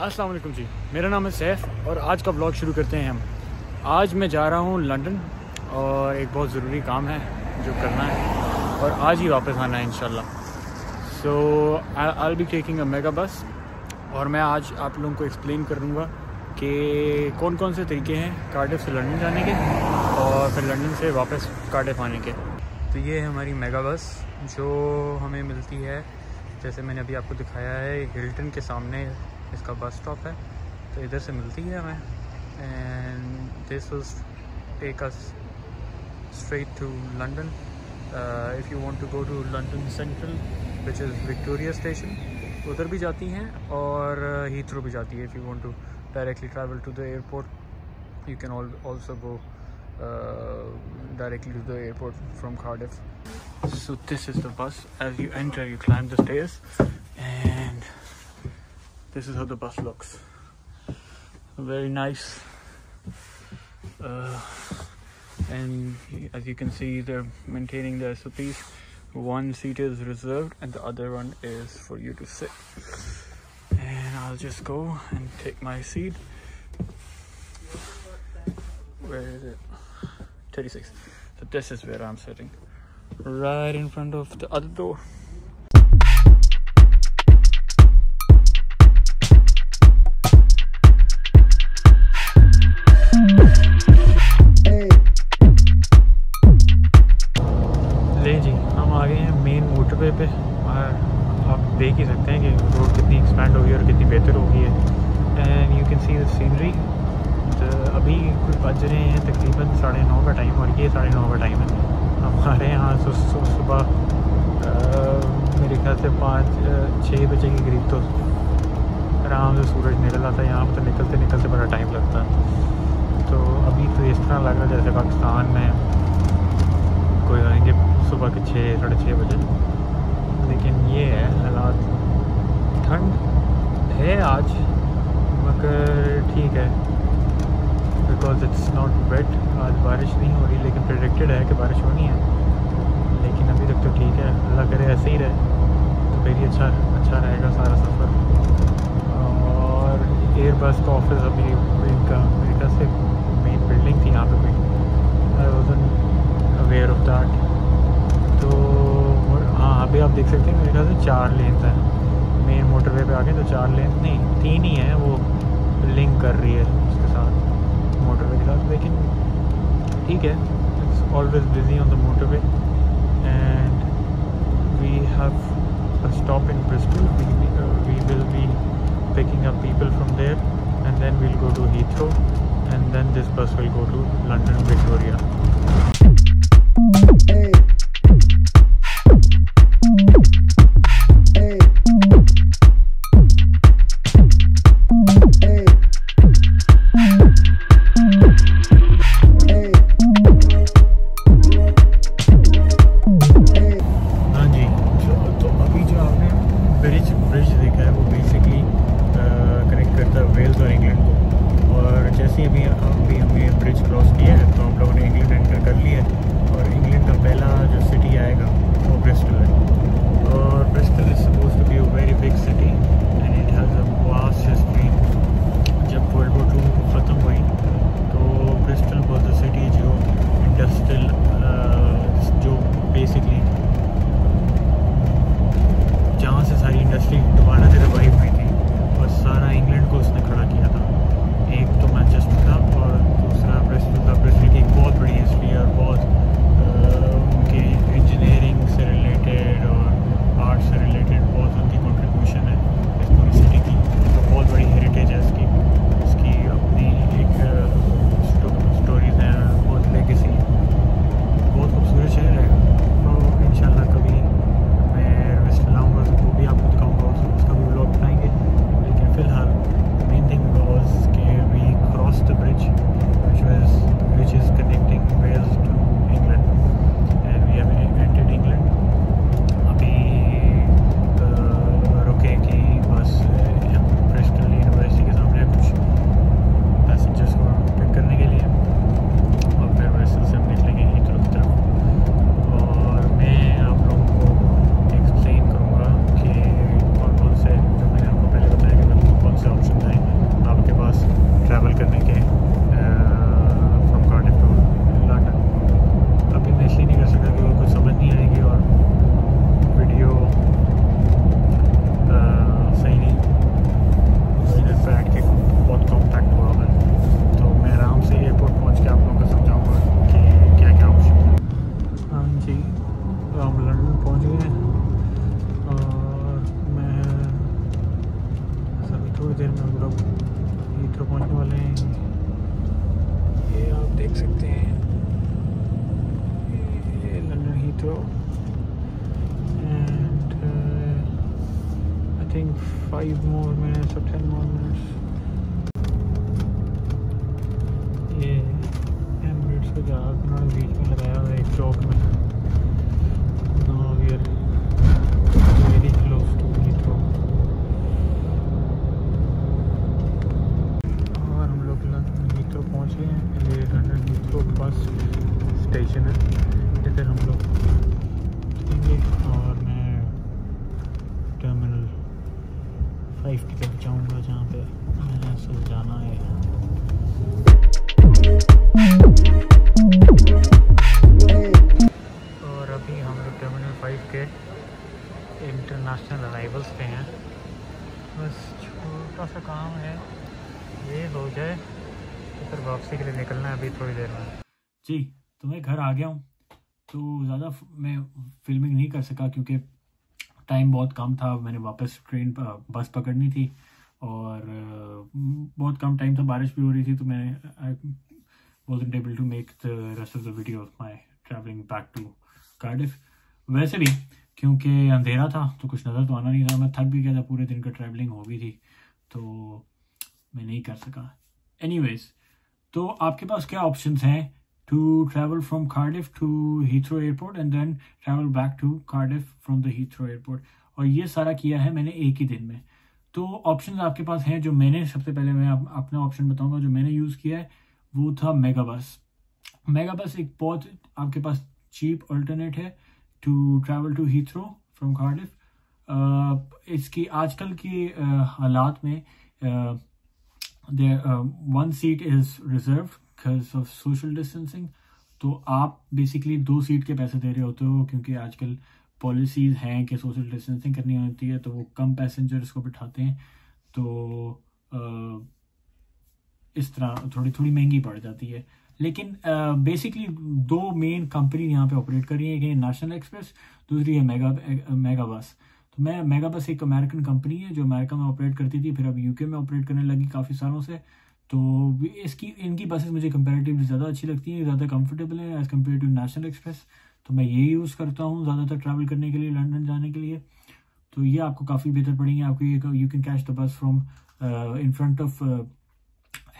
वालेकुम जी। मेरा नाम है सैफ और आज का ब्लॉग शुरू करते हैं हम। आज मैं जा रहा हूँ लंदन और एक बहुत ज़रूरी काम है जो करना है और आज ही वापस आना है इन so I be taking a Megabus और मैं आज आप लोगों को एक्सप्लेन करूँगा कि कौन कौन से तरीके हैं कार्डिफ से लंदन जाने के और फिर लंदन से वापस कार्डिफ आने के। तो ये है हमारी मेगा बस जो हमें मिलती है। जैसे मैंने अभी आपको दिखाया है हिल्टन के सामने इसका बस स्टॉप है। तो इधर से मिलती है हमें। And this was take us straight to London if you want to go to London central which is Victoria station उधर भी जाती हैं और हीथ्रो भी जाती है। If you want to directly travel to the airport you can also गो directly to the airport from Cardiff. So this is the bus. As you enter, you climb the stairs, and this is how the bus looks. Very nice. Uh, and as you can see, they're maintaining the SOPs. One seat is reserved, and the other one is for you to sit. And I'll just go and take my seat. Where is it? 36. So this is where I'm sitting. Right in front of the other door. See the scenery तो अभी कुछ बज रहे हैं, तकरीबन साढ़े नौ का time और ये साढ़े नौ का टाइम है। हमारे यहाँ सुबह मेरे ख्याल से पाँच छः बजे के करीब तो आराम से सूरज निकल आता है। यहाँ पर तो निकलते निकलते बड़ा टाइम लगता है। तो अभी तो इस तरह लग रहा है जैसे पाकिस्तान में कोई आएँगे सुबह के छः साढ़े छः बजे। लेकिन ये है, हालात ठंड है आज। मगर ठीक है। बिकॉज़ इट्स नॉट वेट आज बारिश नहीं हो रही, लेकिन प्रिडिक्टेड है कि बारिश होनी है। लेकिन अभी तक तो ठीक है, अल्लाह करे ऐसे ही रहे। तो फिर ही अच्छा अच्छा रहेगा सारा सफ़र। और एयर बस का ऑफ़िस अभी इनका मेरे ख्याल से मेन बिल्डिंग थी यहाँ पे कोई I wasn't aware of that तो हाँ अभी आप देख सकते हैं मेरे ख्याल से चार लेन है। मेन मोटरवे पे आ गए तो चार लेन नहीं, तीन ही है वो। लिंक कर रही है उसके साथ मोटरवे के साथ लेकिन ठीक है it's always busy on the motorway and we have Bristol. We, uh, we will be picking up people from there and then we'll go to Heathrow and then this bus will go to London Victoria. think five more minutes or ten more minutes. International arrivals पे हैं। बस छोटा सा काम है। ये हो जाए तो फिर वापसी के लिए निकलना है अभी थोड़ी देर में। जी तो मैं घर आ गया हूँ। तो ज़्यादा मैं फिल्मिंग नहीं कर सका क्योंकि टाइम बहुत कम था। मैंने वापस ट्रेन बस पकड़नी थी और बहुत कम टाइम था। बारिश भी हो रही थी तो मैं was able to make the rest of the video of my travelling back to Cardiff वैसे भी क्योंकि अंधेरा था तो कुछ नज़र तो आना नहीं था। मैं थक भी गया था पूरे दिन का ट्रैवलिंग हो गई थी तो मैं नहीं कर सका। एनीवेज तो आपके पास क्या ऑप्शंस हैं? To travel from Cardiff to Heathrow Airport and then travel back to Cardiff from the Heathrow Airport और ये सारा किया है मैंने एक ही दिन में। तो ऑप्शन आपके पास हैं जो मैंने सबसे पहले मैं आप, अपना ऑप्शन बताऊँगा जो मैंने यूज़ किया है वो था मेगा बस मेगा बस एक बहुत आपके पास चीप अल्टरनेट है। To travel to Heathrow from Cardiff इसकी आजकल की uh, हालात में one seat is reserve because of social distancing तो आप बेसिकली दो सीट के पैसे दे रहे होते हो क्योंकि आजकल पॉलिसीज़ हैं कि सोशल डिस्टेंसिंग करनी होती है तो वो कम पैसेंजर्स को बिठाते हैं। तो आ, इस तरह थोड़ी थोड़ी महँगी पड़ जाती है। लेकिन बेसिकली दो मेन कंपनी यहाँ पे ऑपरेट कर रही है, एक है नेशनल एक्सप्रेस दूसरी है मेगा मेगा बस तो मैं मेगा बस एक अमेरिकन कंपनी है जो अमेरिका में ऑपरेट करती थी, फिर अब यूके में ऑपरेट करने लगी काफ़ी सालों से. तो इसकी, इनकी बसेस मुझे कंपेरेटिवली ज़्यादा अच्छी लगती हैं, ज़्यादा कंफर्टेबल है as compare to National Express तो मैं ये यूज़ करता हूँ ज़्यादातर ट्रैवल करने के लिए लंदन जाने के लिए. तो ये आपको काफ़ी बेहतर पड़ेंगे, आपको ये you can catch the bus from in front of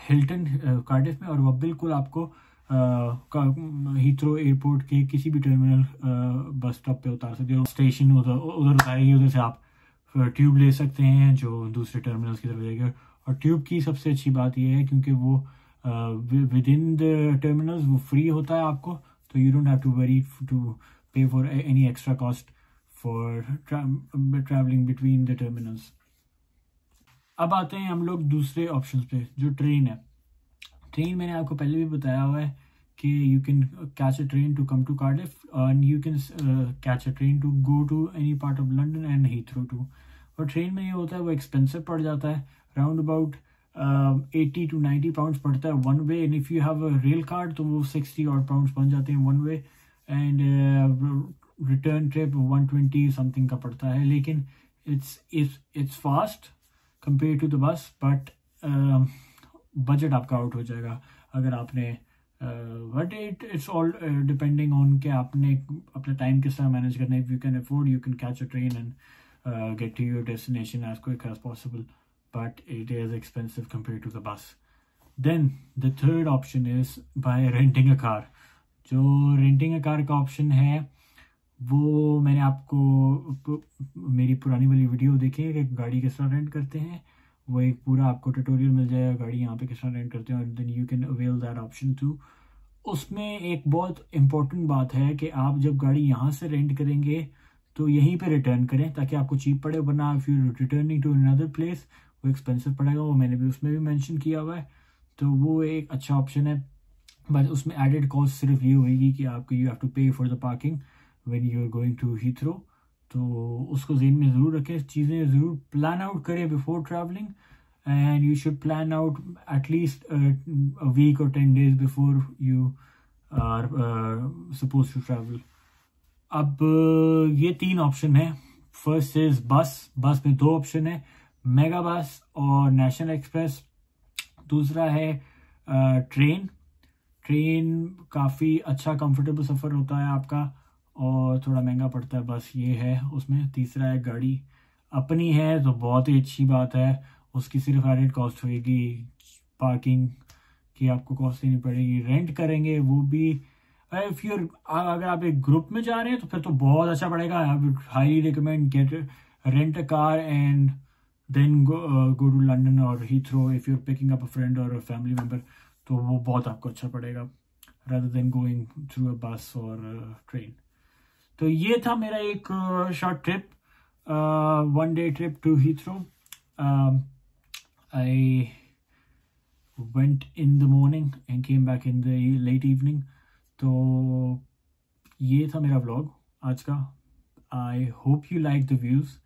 Hilton Cardiff में और वह बिल्कुल आपको हीथ्रो uh, एयरपोर्ट के किसी भी टर्मिनल बस स्टॉप पे उतार सकते हो। स्टेशन उधर उधर उतारेगी उधर से आप ट्यूब uh, ले सकते हैं जो दूसरे टर्मिनल्स की तरफ़ जाएगी। और ट्यूब की सबसे अच्छी बात यह है क्योंकि वो विद इन द टर्मिनल्स वो फ्री होता है आपको तो you don't have to worry to pay for any extra cost for travelling between the terminals अब आते हैं हम लोग दूसरे ऑप्शन पे, जो ट्रेन है। ट्रेन मैंने आपको पहले भी बताया हुआ है कि you can catch a train to come to Cardiff and you can catch a train to go to any part of London and Heathrow too और ट्रेन में ये होता है, वो एक्सपेंसिव पड़ जाता है। Round about eighty two ninety pound पड़ता है one way and if you have a rail card तो वो सिक्सटी और पाउंड बन जाते हैं one way and return trip one twenty something का पड़ता है। लेकिन it's it's fast compare to the bus but budget आपका आउट हो जाएगा अगर आपने but it it's all depending on के आपने अपना टाइम किस तरह मैनेज करना है if you can afford you can catch a train and get to your destination as quick as possible but it is expensive compared to the bus. Then, the third option is by renting a car. जो renting a car का option है वो मैंने आपको मेरी पुरानी वाली video देखी है कि गाड़ी किस तरह रेंट करते हैं। वो एक पूरा आपको ट्यूटोरियल मिल जाएगा, गाड़ी यहाँ पे किस तरह रेंट करते हैं then you can avail that option to उसमें एक बहुत इम्पोर्टेंट बात है कि आप जब गाड़ी यहाँ से रेंट करेंगे तो यहीं पे रिटर्न करें ताकि आपको चीप पड़े, वरना if you returning to another place वो एक्सपेंसिव पड़ेगा, वो मैंने भी उसमें भी मेंशन किया हुआ है। तो वो एक अच्छा ऑप्शन है। बट उसमें एडेड कॉस्ट सिर्फ़ ये होगी कि आपको you have to pay for the parking when you are going to Heathrow तो उसको जेन में ज़रूर रखें चीज़ें ज़रूर प्लान आउट करें before travelling and you should plan out at least week और ten days before you are suppose to travel अब ये तीन ऑप्शन है. फ़र्स्ट इज़ बस बस में दो ऑप्शन है. मेगा बस और नेशनल एक्सप्रेस दूसरा है ट्रेन ट्रेन काफ़ी अच्छा कंफर्टेबल सफ़र होता है आपका. और थोड़ा महँगा पड़ता है, बस ये है। उसमें तीसरा है गाड़ी। अपनी है तो बहुत ही अच्छी बात है। उसकी सिर्फ़ एडेड कॉस्ट होगी पार्किंग की आपको कॉस्ट देनी पड़ेगी। रेंट करेंगे, वो भी। इफ़ यूर अगर आप एक ग्रुप में जा रहे हैं तो फिर तो बहुत अच्छा पड़ेगा। I would highly recommend get rent a car and then go to London और Heathrow if you're picking up a friend और फैमिली मेंबर तो वो बहुत आपको अच्छा पड़ेगा। Rather than going through a bus और ट्रेन तो ये था मेरा एक short trip one day trip to Heathrow I went in the morning and came back in the late evening. तो ये था मेरा व्लॉग आज का. I hope you like the views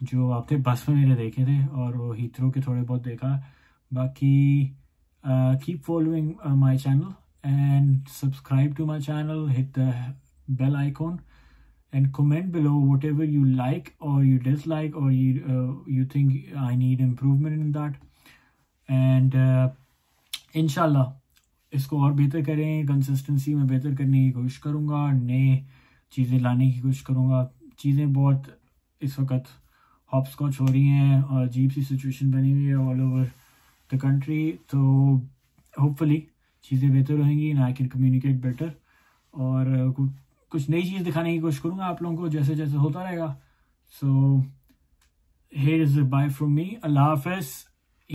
जो आपने बस में मेरे देखे थे और वो हीथ्रो के थोड़े बहुत देखा बाकी keep following my channel and subscribe to my channel hit the bell icon and comment below whatever you like or you dislike or you uh, you think I need improvement in that. And uh, inshallah इसको और बेहतर करें consistency में बेहतर करने की कोशिश करूँगा नए चीज़ें लाने की कोशिश करूँगा। चीज़ें बहुत इस वक्त हॉप स्कॉच हो रही हैं और अजीब सी सिचुएशन बनी हुई है ऑल ओवर द कंट्री तो होपफुली चीज़ें बेहतर रहेंगी ना आई कैन कम्युनिकेट बेटर और कुछ नई चीज़ दिखाने की कोशिश करूँगा आप लोगों को जैसे जैसे होता रहेगा। So here is bye from me अल्लाह हाफिज़।